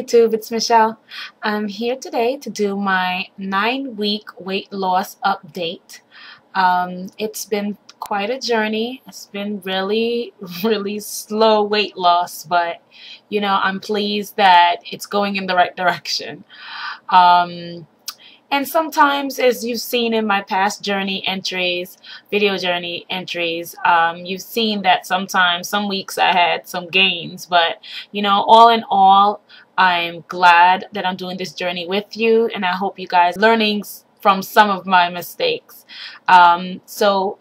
YouTube, it's Michelle. I'm here today to do my nine week weight loss update. Um, it's been quite a journey. It's been really, really slow weight loss, but you know, I'm pleased that it's going in the right direction. Um, and sometimes, as you've seen in my past journey entries, video journey entries, um, you've seen that sometimes, some weeks I had some gains. But, you know, all in all, I'm glad that I'm doing this journey with you. And I hope you guys learning from some of my mistakes. Um, so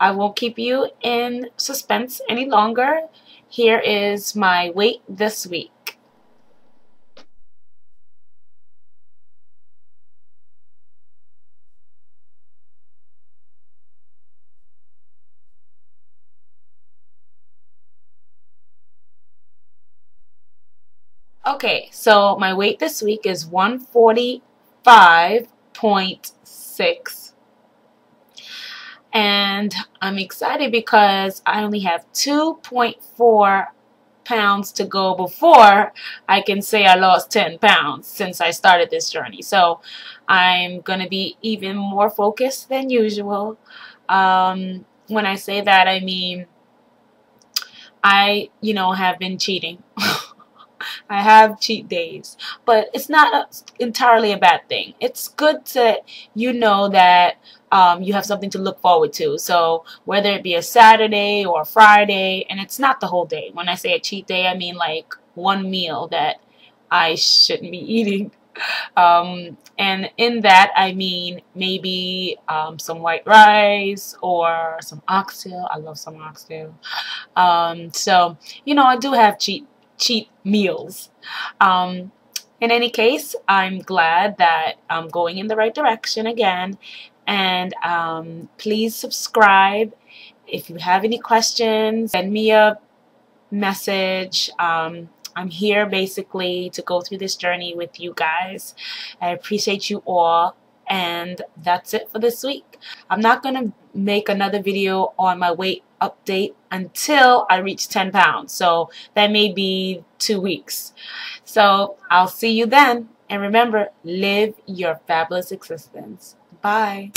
I won't keep you in suspense any longer. Here is my weight this week. Okay, so my weight this week is 145.6. And I'm excited because I only have 2.4 pounds to go before I can say I lost 10 pounds since I started this journey. So I'm going to be even more focused than usual. Um, when I say that, I mean I, you know, have been cheating. I have cheat days, but it's not entirely a bad thing. It's good to you know that um, you have something to look forward to. So whether it be a Saturday or a Friday, and it's not the whole day. When I say a cheat day, I mean like one meal that I shouldn't be eating. Um, and in that, I mean maybe um, some white rice or some oxtail. I love some oxtail. Um, so, you know, I do have cheat cheap meals. Um, in any case, I'm glad that I'm going in the right direction again. And um, please subscribe. If you have any questions, send me a message. Um, I'm here basically to go through this journey with you guys. I appreciate you all. And that's it for this week. I'm not going to make another video on my weight update until I reach 10 pounds. So that may be two weeks. So I'll see you then. And remember, live your fabulous existence. Bye.